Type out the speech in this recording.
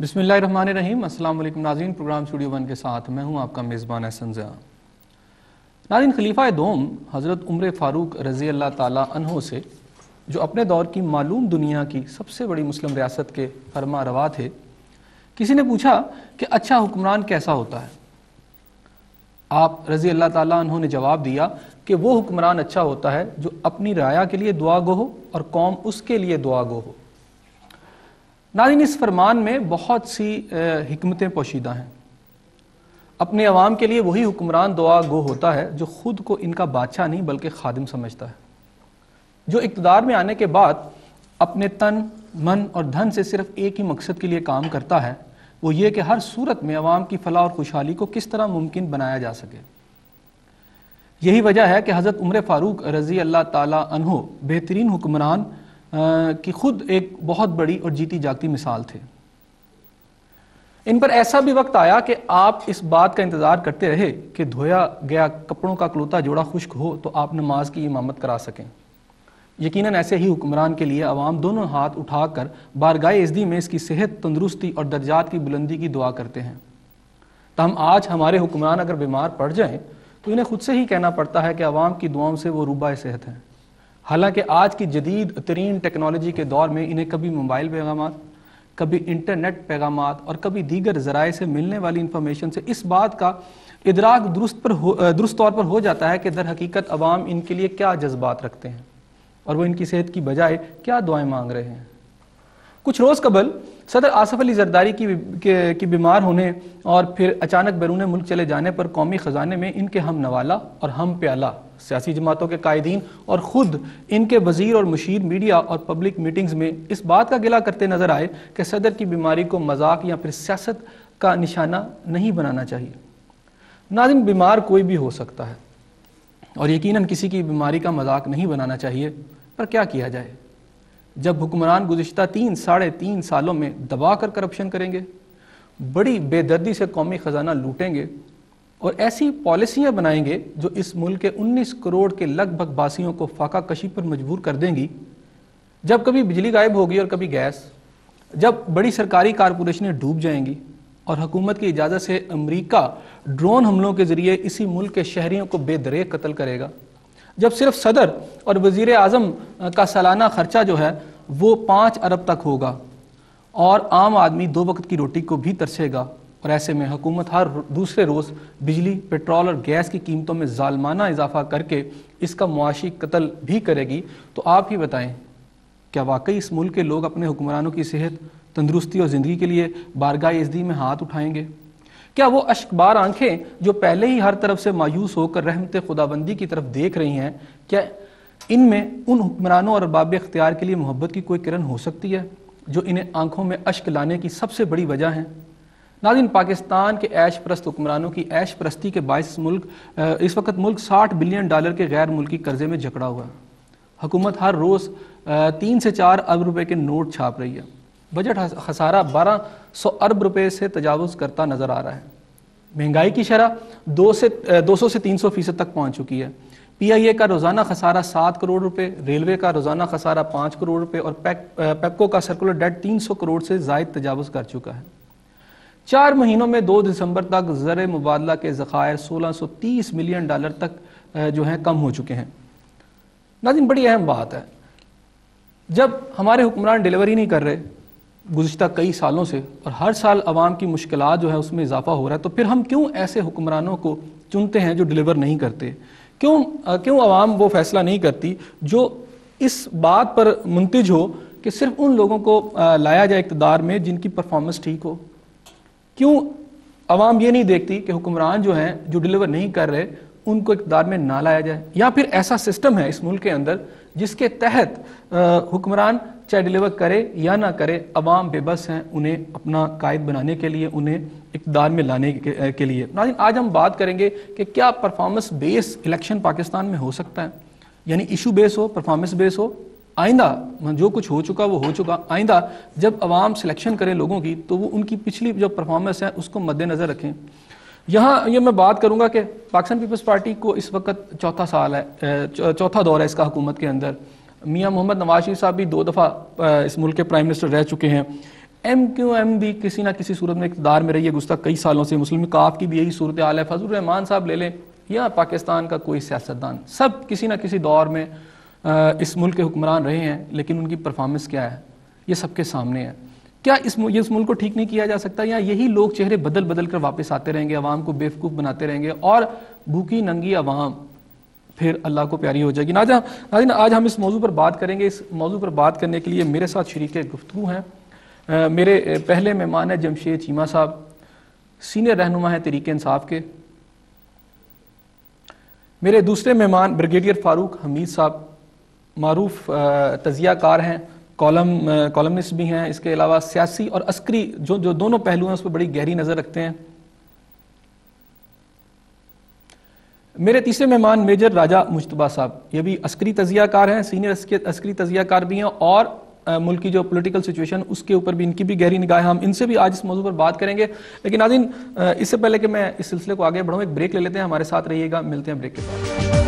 بسم اللہ الرحمن الرحیم۔ السلام علیکم ناظرین، پروگرام اسٹوڈیو ون کے ساتھ میں ہوں آپ کا میزبان احسن زیا ناظرین، خلیفہ دوم حضرت عمر فاروق رضی اللہ تعالیٰ عنہ سے، جو اپنے دور کی معلوم دنیا کی سب سے بڑی مسلم ریاست کے فرما روا تھے، کسی نے پوچھا کہ اچھا حکمران کیسا ہوتا ہے؟ آپ رضی اللہ تعالیٰ عنہ نے جواب دیا کہ وہ حکمران اچھا ہوتا ہے جو اپنی رعایا کے لیے دعا گو ہو اور قوم اس کے لیے دعا گو ہو ناظرین، اس فرمان میں بہت سی حکمتیں پوشیدہ ہیں۔ اپنے عوام کے لیے وہی حکمران دعا گو ہوتا ہے جو خود کو ان کا بادشاہ نہیں بلکہ خادم سمجھتا ہے۔ جو اقتدار میں آنے کے بعد اپنے تن، من اور دھن سے صرف ایک ہی مقصد کے لیے کام کرتا ہے، وہ یہ کہ ہر صورت میں عوام کی فلاح اور خوشحالی کو کس طرح ممکن بنایا جا سکے۔ یہی وجہ ہے کہ حضرت عمر فاروق رضی اللہ تعالیٰ عنہ بہترین حکمران کی خود ایک بہت بڑی اور جیتی جاگتی مثال تھے۔ ان پر ایسا بھی وقت آیا کہ آپ اس بات کا انتظار کرتے رہے کہ دھویا گیا کپڑوں کا کلوتا جوڑا خشک ہو تو آپ نماز کی امامت کرا سکیں۔ یقیناً ایسے ہی حکمران کے لیے عوام دونوں ہاتھ اٹھا کر بارگاہ ازدی میں اس کی صحت تندرستی اور درجات کی بلندی کی دعا کرتے ہیں۔ تاہم آج ہمارے حکمران اگر بیمار پڑ جائیں تو انہیں خود سے ہی کہنا پڑتا ہے کہ عوام کی دعاؤں سے وہ روبہ صحت ہیں۔ حالانکہ آج کی جدید ترین ٹیکنالوجی کے دور میں انہیں کبھی موبائل پیغامات، کبھی انٹرنیٹ پیغامات اور کبھی دیگر ذرائع سے ملنے والی انفارمیشن سے اس بات کا ادراک درست پر ہو، درست طور پر ہو جاتا ہے کہ در حقیقت عوام ان کے لیے کیا جذبات رکھتے ہیں اور وہ ان کی صحت کی بجائے کیا دعائیں مانگ رہے ہیں۔ کچھ روز قبل صدر آصف علی زرداری کی بیمار ہونے اور پھر اچانک بیرون ملک چلے جانے پر قومی خزانے میں ان کے ہم نوالا اور ہم پیالہ سیاسی جماعتوں کے قائدین اور خود ان کے وزیر اور مشیر میڈیا اور پبلک میٹنگز میں اس بات کا گلا کرتے نظر آئے کہ صدر کی بیماری کو مذاق یا پھر سیاست کا نشانہ نہیں بنانا چاہیے۔ ناظرین بیمار کوئی بھی ہو سکتا ہے اور یقیناً کسی کی بیماری کا مذاق نہیں بنانا چاہیے، پر کیا کیا جائے؟ جب حکمران گزشتہ تین، ساڑھے تین سالوں میں دبا کر کرپشن کریں گے، بڑی بے دردی سے قومی خزانہ لوٹیں گے اور ایسی پالیسیاں بنائیں گے جو اس ملک کے انیس کروڑ کے لگ بھگ باسیوں کو فاقہ کشی پر مجبور کر دیں گی۔ جب کبھی بجلی غائب ہوگی اور کبھی گیس جب بڑی سرکاری کارپوریشنیں ڈوب جائیں گی اور حکومت کی اجازت سے امریکہ ڈرون حملوں کے ذریعے اسی ملک کے شہریوں کو بے دریک قتل کرے گا۔ جب صرف صدر اور وزیر اعظم کا سالانہ خرچہ جو ہے وہ پانچ ارب تک ہوگا اور عام آدمی دو وقت کی روٹی کو بھی ترسے گا اور ایسے میں حکومت ہر دوسرے روز بجلی پیٹرول اور گیس کی قیمتوں میں ظالمانہ اضافہ کر کے اس کا معاشی قتل بھی کرے گی۔ تو آپ ہی بتائیں، کیا واقعی اس ملک کے لوگ اپنے حکمرانوں کی صحت تندرستی اور زندگی کے لیے بارگاہ ازدی میں ہاتھ اٹھائیں گے؟ کیا وہ اشکبار آنکھیں جو پہلے ہی ہر طرف سے مایوس ہو کر رحمت خدا بندی کی طرف دیکھ رہی ہیں، کیا ان میں ان حکمرانوں اور باب اختیار کے لیے محبت کی کوئی کرن ہو سکتی ہے جو انہیں آنکھوں میں اشک لانے کی سب سے بڑی وجہ ہیں؟ ناظرین، پاکستان کے عیش پرست حکمرانوں کی عیش پرستی کے باعث ملک، اس وقت ملک ساٹھ بلین ڈالر کے غیر ملکی قرضے میں جکڑا ہوا ہے۔ حکومت ہر روز تین سے چار ارب روپے کے نوٹ چھاپ رہی ہے۔ بجٹ خسارہ بارہ سو ارب روپے سے تجاوز کرتا نظر آ رہا ہے۔ مہنگائی کی شرح دو سے دو سو سے تین سو فیصد تک پہنچ چکی ہے۔ پی آئی اے کا روزانہ خسارہ سات کروڑ روپے، ریلوے کا روزانہ خسارہ پانچ کروڑ روپے اور پیکو کا سرکولر ڈیٹ تین سو کروڑ سے زائد تجاوز کر چکا ہے۔ چار مہینوں میں دو دسمبر تک زر مبادلہ کے ذخائر سولہ سو تیس ملین ڈالر تک جو ہیں کم ہو چکے ہیں۔ ناظرین، بڑی اہم بات ہے۔ جب ہمارے حکمران ڈیلیوری نہیں کر رہے گزشتہ کئی سالوں سے اور ہر سال عوام کی مشکلات جو ہے اس میں اضافہ ہو رہا ہے، تو پھر ہم کیوں ایسے حکمرانوں کو چنتے ہیں جو ڈیلیور نہیں کرتے؟ کیوں کیوں عوام وہ فیصلہ نہیں کرتی جو اس بات پر منتج ہو کہ صرف ان لوگوں کو لایا جائے اقتدار میں جن کی پرفارمنس ٹھیک ہو؟ کیوں عوام یہ نہیں دیکھتی کہ حکمران جو ہیں جو ڈیلیور نہیں کر رہے، ان کو اقتدار میں نہ لایا جائے؟ یا پھر ایسا سسٹم ہے اس ملک کے اندر جس کے تحت حکمران چاہے ڈیلیور کرے یا نہ کرے، عوام بے بس ہیں انہیں اپنا قائد بنانے کے لیے، انہیں اقتدار میں لانے کے لیے۔ ناظرین، آج ہم بات کریں گے کہ کیا پرفارمنس بیس الیکشن پاکستان میں ہو سکتا ہے؟ یعنی ایشو بیس ہو پرفارمنس بیس ہو۔ آئندہ جو کچھ ہو چکا وہ ہو چکا۔ آئندہ جب عوام سلیکشن کریں لوگوں کی تو وہ ان کی پچھلی جو پرفارمنس ہے اس کو مد نظر رکھیں۔ یہاں یہ میں بات کروں گا کہ پاکستان پیپلز پارٹی کو اس وقت چوتھا سال ہے، چوتھا دور ہے اس کا حکومت کے اندر۔ میاں محمد نواز شریف صاحب بھی دو دفعہ اس ملک کے پرائم منسٹر رہ چکے ہیں۔ ایم کیو ایم بھی کسی نہ کسی صورت میں اقتدار میں رہی ہے۔ گزشتہ کئی سالوں سے مسلم کاف کی بھی یہی صورتحال ہے۔ فضل الرحمان صاحب لے لیں یا پاکستان کا کوئی سیاستدان، سب کسی نہ کسی دور میں اس ملک کے حکمران رہے ہیں، لیکن ان کی پرفارمنس کیا ہے؟ یہ سب کے سامنے ہے۔ کیا اس یہ اس ملک کو ٹھیک نہیں کیا جا سکتا؟ یا یہی لوگ چہرے بدل بدل کر واپس آتے رہیں گے، عوام کو بیوقوف بناتے رہیں گے، اور بھوکی ننگی عوام پھر اللہ کو پیاری ہو جائے گی۔ ناظرین آج ہم اس موضوع پر بات کریں گے۔ اس موضوع پر بات کرنے کے لیے میرے ساتھ شریک گفتگو ہیں۔ میرے پہلے مہمان ہیں جمشید چیمہ صاحب۔ سینئر رہنما ہیں طریق انصاف کے۔ میرے دوسرے مہمان بریگیڈیئر فاروق حمید صاحب۔ معروف تجزیہ کار ہیں۔ کالم کالمنسٹ بھی ہیں۔ اس کے علاوہ سیاسی اور عسکری جو جو دونوں پہلو ہیں، اس پہ بڑی گہری نظر رکھتے ہیں۔ میرے تیسرے مہمان میجر راجہ مشتبہ صاحب، یہ بھی عسکری تجزیہ کار ہیں، سینئر عسکری تجزیہ کار بھی ہیں اور ملک کی جو پولیٹیکل سچویشن اس کے اوپر بھی ان کی بھی گہری نگاہ ہم ان سے بھی آج اس موضوع پر بات کریں گے۔ لیکن ناظرین اس سے پہلے کہ میں اس سلسلے کو آگے بڑھوں، ایک بریک لے لیتے ہیں، ہمارے ساتھ رہیے گا، ملتے ہیں بریک کے ساتھ